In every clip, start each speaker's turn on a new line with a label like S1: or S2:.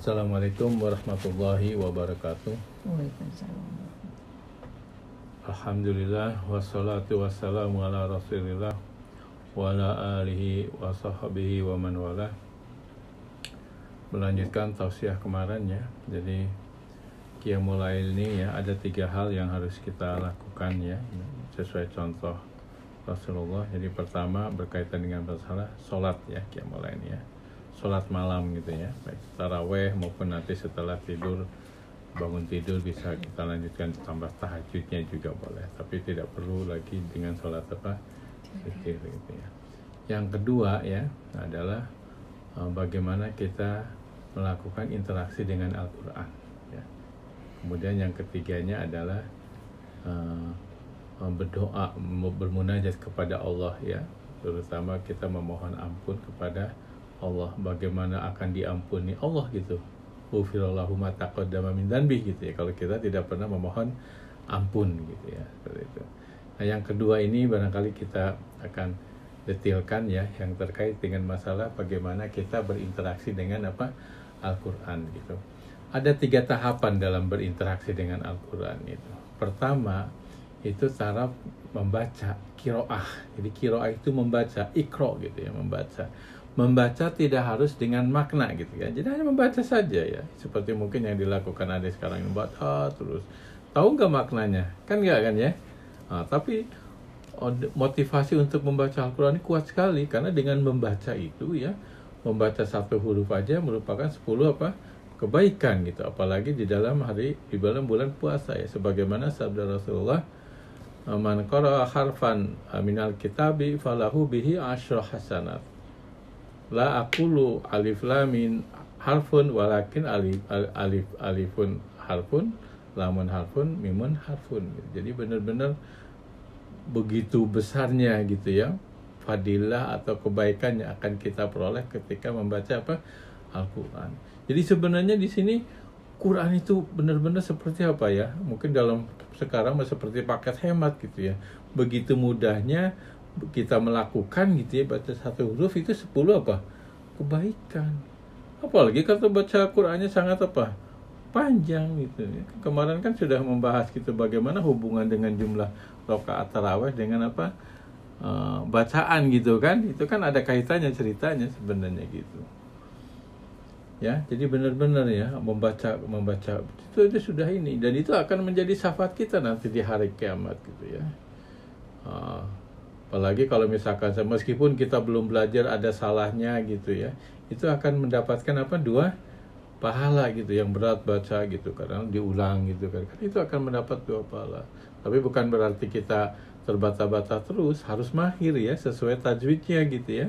S1: Assalamualaikum warahmatullahi wabarakatuh.
S2: Waalaikumsalam.
S1: Alhamdulillah wassalatu wassalamu ala Rasulillah wa ala alihi wa sahbihi wa man wala. Melanjutkan tausiah kemarin ya. Jadi Lail ini ya ada tiga hal yang harus kita lakukan ya sesuai contoh Rasulullah. Jadi pertama berkaitan dengan masalah sholat ya Qiyamul Lail ya. Sholat malam gitu ya. Baik taraweh maupun nanti setelah tidur bangun tidur bisa kita lanjutkan tambah tahajudnya juga boleh tapi tidak perlu lagi dengan sholat apa zikir gitu ya yang kedua ya adalah eh, bagaimana kita melakukan interaksi dengan Al-Quran ya. kemudian yang ketiganya adalah eh, berdoa bermunajat kepada Allah ya terutama kita memohon ampun kepada Allah bagaimana akan diampuni Allah gitu ghufirallahu ma taqaddama min gitu ya kalau kita tidak pernah memohon ampun gitu ya seperti itu. Nah, yang kedua ini barangkali kita akan detilkan ya yang terkait dengan masalah bagaimana kita berinteraksi dengan apa Al-Qur'an gitu. Ada tiga tahapan dalam berinteraksi dengan Al-Qur'an itu. Pertama itu cara membaca kiroah. Jadi kiroah itu membaca ikro gitu ya membaca membaca tidak harus dengan makna gitu ya. Jadi hanya membaca saja ya. Seperti mungkin yang dilakukan ada sekarang membaca terus. Tahu nggak maknanya? Kan nggak kan ya? Nah, tapi motivasi untuk membaca Al-Quran ini kuat sekali karena dengan membaca itu ya membaca satu huruf aja merupakan 10 apa kebaikan gitu apalagi di dalam hari di dalam bulan puasa ya sebagaimana sabda Rasulullah man qara'a harfan minal kitabi falahu bihi asyra hasanat la akulu alif lamin harfun walakin alif alif alifun harfun lamun harfun mimun harfun jadi benar-benar begitu besarnya gitu ya fadilah atau kebaikan yang akan kita peroleh ketika membaca apa Al-Qur'an. Jadi sebenarnya di sini Quran itu benar-benar seperti apa ya? Mungkin dalam sekarang seperti paket hemat gitu ya. Begitu mudahnya kita melakukan gitu ya baca satu huruf itu 10 apa? kebaikan. Apalagi kalau baca Qur'annya sangat apa? panjang gitu ya. Kemarin kan sudah membahas gitu bagaimana hubungan dengan jumlah rakaat tarawih dengan apa? Uh, bacaan gitu kan. Itu kan ada kaitannya ceritanya sebenarnya gitu. Ya, jadi benar-benar ya membaca membaca itu itu sudah ini dan itu akan menjadi syafaat kita nanti di hari kiamat gitu ya. Uh, apalagi kalau misalkan meskipun kita belum belajar ada salahnya gitu ya, itu akan mendapatkan apa dua pahala gitu yang berat baca gitu kadang diulang gitu kan itu akan mendapat dua pahala. Tapi bukan berarti kita terbata-bata terus harus mahir ya sesuai tajwidnya gitu ya.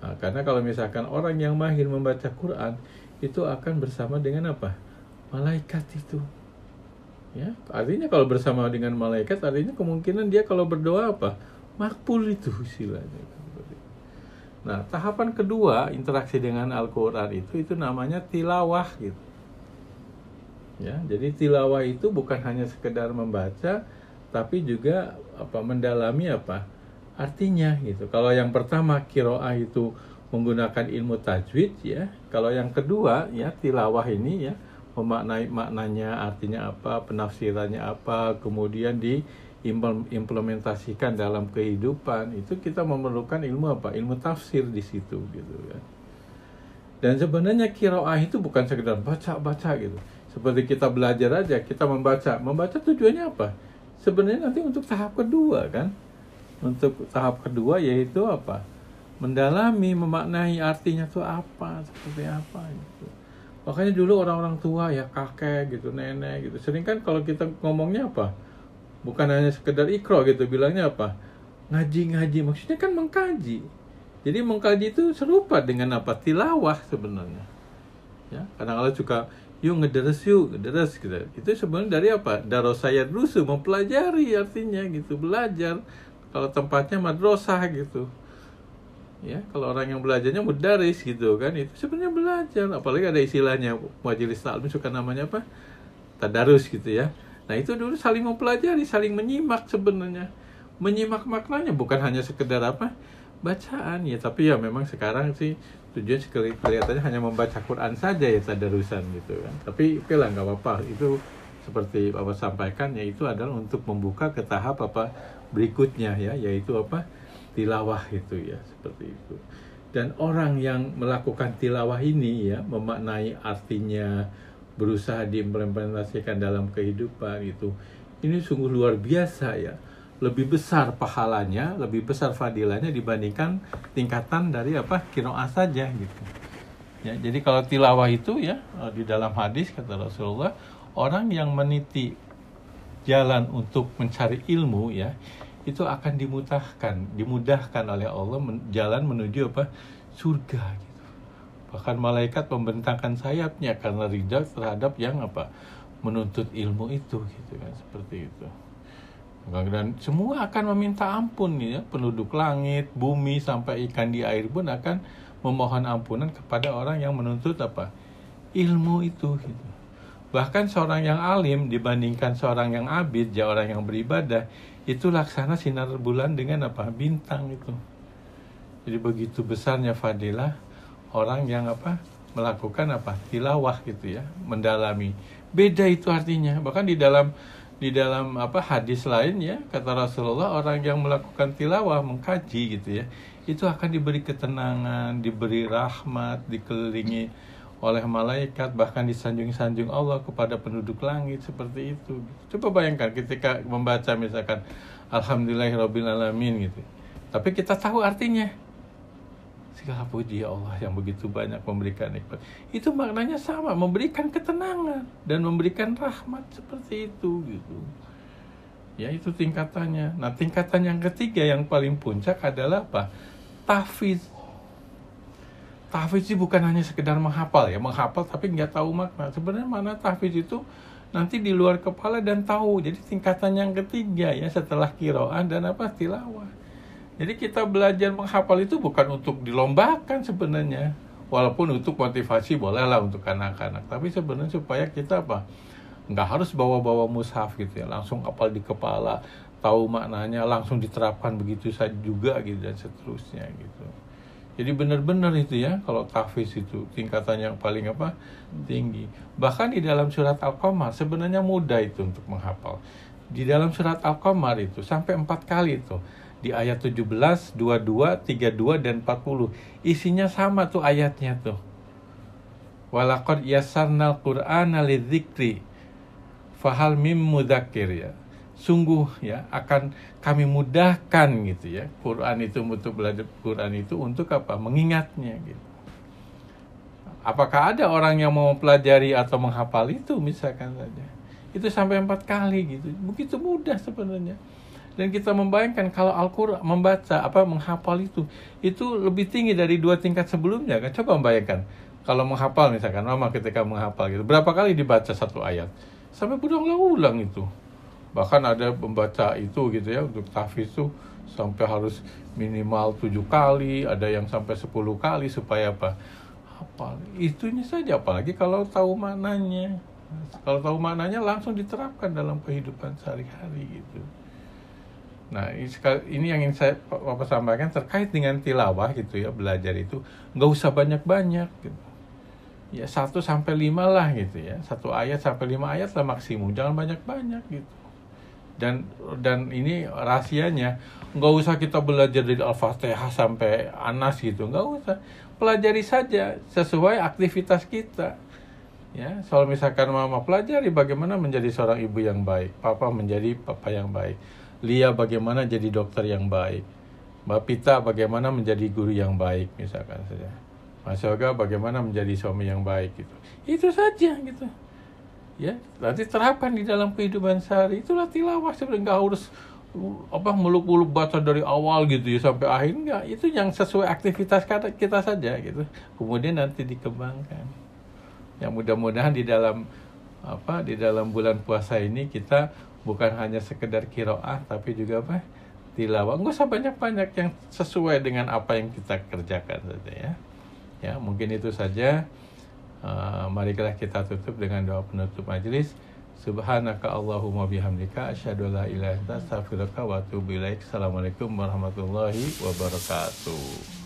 S1: Nah, karena kalau misalkan orang yang mahir membaca Quran itu akan bersama dengan apa? Malaikat itu. Ya artinya kalau bersama dengan malaikat artinya kemungkinan dia kalau berdoa apa makbul itu istilahnya Nah, tahapan kedua interaksi dengan Al-Qur'an itu itu namanya tilawah gitu. Ya, jadi tilawah itu bukan hanya sekedar membaca tapi juga apa mendalami apa artinya gitu. Kalau yang pertama kiroah itu menggunakan ilmu tajwid ya. Kalau yang kedua ya tilawah ini ya memaknai maknanya artinya apa, penafsirannya apa, kemudian di implementasikan dalam kehidupan itu kita memerlukan ilmu apa? Ilmu tafsir di situ gitu kan dan sebenarnya kiroah itu bukan sekedar baca baca gitu. Seperti kita belajar aja kita membaca. Membaca tujuannya apa? Sebenarnya nanti untuk tahap kedua kan? Untuk tahap kedua yaitu apa? Mendalami memaknai artinya itu apa seperti apa gitu. Makanya dulu orang-orang tua ya kakek gitu nenek gitu. Sering kan kalau kita ngomongnya apa bukan hanya sekedar ikro gitu bilangnya apa? Ngaji-ngaji maksudnya kan mengkaji. Jadi mengkaji itu serupa dengan apa? Tilawah sebenarnya. Ya kadang kadang suka yuk ngederes yuk ngederes gitu. Itu sebenarnya dari apa? Darosayat rusuh mempelajari artinya gitu belajar. Kalau tempatnya madrasah gitu. Ya kalau orang yang belajarnya mudaris gitu kan itu sebenarnya belajar. Apalagi ada istilahnya majelis taklim suka namanya apa? Tadarus gitu ya Nah itu dulu saling mempelajari, saling menyimak sebenarnya. Menyimak maknanya bukan hanya sekedar apa? Bacaan. Ya, tapi ya memang sekarang sih tujuan sekali kelihatannya hanya membaca Quran saja ya tadarusan gitu kan. Tapi oke lah nggak apa-apa. Itu seperti bapak sampaikan yaitu adalah untuk membuka ke tahap apa berikutnya ya yaitu apa? Tilawah itu ya seperti itu. Dan orang yang melakukan tilawah ini ya memaknai artinya berusaha diimplementasikan dalam kehidupan itu ini sungguh luar biasa ya lebih besar pahalanya, lebih besar fadilahnya dibandingkan tingkatan dari apa kiroah saja gitu. Ya, jadi kalau tilawah itu ya eh, di dalam hadis kata Rasulullah orang yang meniti jalan untuk mencari ilmu ya itu akan dimudahkan, dimudahkan oleh Allah jalan menuju apa surga gitu. Bahkan malaikat membentangkan sayapnya karena ridha terhadap yang apa? Menuntut ilmu itu gitu kan seperti itu. Dan semua akan meminta ampun ya. Penduduk langit bumi sampai ikan di air pun akan memohon ampunan kepada orang yang menuntut apa? Ilmu itu gitu. Bahkan seorang yang alim dibandingkan seorang yang abid ya orang yang beribadah itu laksana sinar bulan dengan apa? Bintang itu. Jadi begitu besarnya fadilah orang yang apa melakukan apa tilawah gitu ya mendalami. Beda itu artinya. Bahkan di dalam di dalam apa hadis lain ya kata Rasulullah orang yang melakukan tilawah mengkaji gitu ya itu akan diberi ketenangan diberi rahmat dikelilingi oleh malaikat bahkan disanjung-sanjung Allah kepada penduduk langit seperti itu. Coba bayangkan ketika membaca misalkan Alhamdulillahirobbilalamin gitu. Tapi kita tahu artinya Segala puji ya Allah yang begitu banyak memberikan nikmat. Itu maknanya sama, memberikan ketenangan dan memberikan rahmat seperti itu gitu. Ya itu tingkatannya. Nah tingkatan yang ketiga yang paling puncak adalah apa? Tahfiz. Tahfiz itu bukan hanya sekedar menghafal ya, menghafal tapi nggak tahu makna. Sebenarnya mana tahfiz itu nanti di luar kepala dan tahu. Jadi tingkatan yang ketiga ya setelah kiroan dan apa tilawah. Jadi kita belajar menghafal itu bukan untuk dilombakan sebenarnya. Walaupun untuk motivasi bolehlah untuk anak-anak. Tapi sebenarnya supaya kita apa? Nggak harus bawa-bawa mushaf gitu ya. Langsung hafal di kepala. Tahu maknanya langsung diterapkan begitu saja juga gitu dan seterusnya gitu. Jadi benar-benar itu ya kalau tahfiz itu tingkatan yang paling apa tinggi. Bahkan di dalam surat Al-Qamar sebenarnya mudah itu untuk menghafal. Di dalam surat Al-Qamar itu sampai empat kali itu di ayat 17, 22, 32 dan 40. Isinya sama tuh ayatnya tuh. Walaqad yasarnal Qur'ana lidzikri fahal mim mudakir ya. Sungguh ya akan kami mudahkan gitu ya. Quran itu untuk belajar Quran itu untuk apa? Mengingatnya gitu. Apakah ada orang yang mau mempelajari atau menghafal itu misalkan saja. Itu sampai empat kali gitu. Begitu mudah sebenarnya dan kita membayangkan kalau Al-Quran membaca apa menghafal itu itu lebih tinggi dari dua tingkat sebelumnya kan? Coba membayangkan. Kalau menghafal misalkan mama ketika menghafal gitu berapa kali dibaca satu ayat? Sampai berulang-ulang itu. Bahkan ada membaca itu gitu ya untuk tahfiz itu sampai harus minimal tujuh kali ada yang sampai sepuluh kali supaya apa? Hafal. Itunya saja apalagi kalau tahu maknanya. Kalau tahu maknanya langsung diterapkan dalam kehidupan sehari-hari gitu Nah, ini yang ingin saya Bapak sampaikan terkait dengan tilawah gitu ya, belajar itu nggak usah banyak-banyak gitu. Ya satu sampai lima lah gitu ya, satu ayat sampai lima ayat lah maksimum, jangan banyak-banyak gitu. Dan dan ini rahasianya nggak usah kita belajar dari Al-Fatihah sampai Anas gitu, nggak usah. Pelajari saja sesuai aktivitas kita. Ya, soal misalkan mama pelajari bagaimana menjadi seorang ibu yang baik, papa menjadi papa yang baik Lia bagaimana jadi dokter yang baik, Mbak Pita bagaimana menjadi guru yang baik misalkan saja. Mas Yoga bagaimana menjadi suami yang baik gitu. Itu saja gitu. Ya, nanti terapkan di dalam kehidupan sehari. Itulah tilawah sebenarnya nggak harus apa muluk-muluk baca dari awal gitu ya sampai akhir enggak. Itu yang sesuai aktivitas kita saja gitu. Kemudian nanti dikembangkan. Yang mudah-mudahan di dalam apa di dalam bulan puasa ini kita bukan hanya sekedar kiroah tapi juga apa? Tilawah. Nggak usah banyak-banyak yang sesuai dengan apa yang kita kerjakan saja ya. Ya mungkin itu saja. Uh, marilah kita tutup dengan doa penutup majelis subhanaka allahumma bihamdika asyhadu la ilaha illa anta astaghfiruka wa atubu ilaik. Assalamualaikum warahmatullahi wabarakatuh